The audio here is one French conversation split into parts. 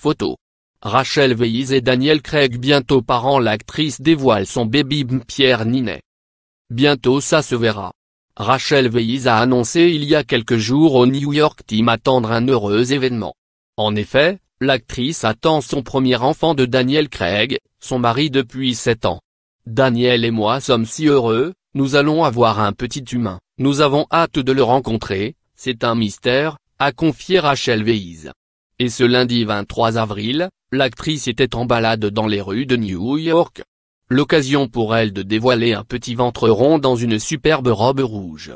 photo. Rachel Weisz et Daniel Craig bientôt parents l'actrice dévoile son baby Pierre Ninet. Bientôt ça se verra. Rachel Weisz a annoncé il y a quelques jours au New York Times attendre un heureux événement. En effet, l'actrice attend son premier enfant de Daniel Craig, son mari depuis 7 ans. Daniel et moi sommes si heureux, nous allons avoir un petit humain, nous avons hâte de le rencontrer, c'est un mystère, a confié Rachel Weisz. Et ce lundi 23 avril, l'actrice était en balade dans les rues de New York. L'occasion pour elle de dévoiler un petit ventre rond dans une superbe robe rouge.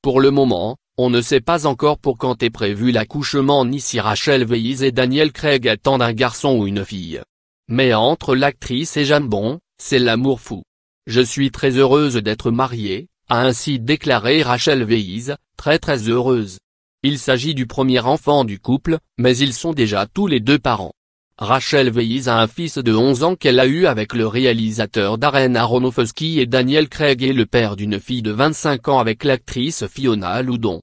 Pour le moment, on ne sait pas encore pour quand est prévu l'accouchement ni si Rachel Weisz et Daniel Craig attendent un garçon ou une fille. Mais entre l'actrice et Jambon, c'est l'amour fou. Je suis très heureuse d'être mariée, a ainsi déclaré Rachel Weisz, très très heureuse. Il s'agit du premier enfant du couple, mais ils sont déjà tous les deux parents. Rachel Weisz a un fils de 11 ans qu'elle a eu avec le réalisateur Darren Aronofsky et Daniel Craig et le père d'une fille de 25 ans avec l'actrice Fiona Loudon.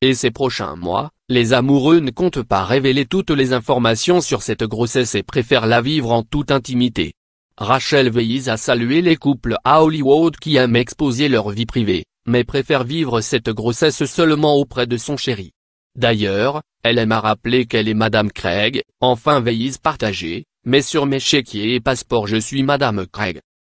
Et ces prochains mois, les amoureux ne comptent pas révéler toutes les informations sur cette grossesse et préfèrent la vivre en toute intimité. Rachel Weisz a salué les couples à Hollywood qui aiment exposer leur vie privée, mais préfèrent vivre cette grossesse seulement auprès de son chéri. D'ailleurs, elle aime à rappeler qu'elle est Madame Craig, enfin Weisz partagée, mais sur mes chéquiers et passeports je suis Madame Craig.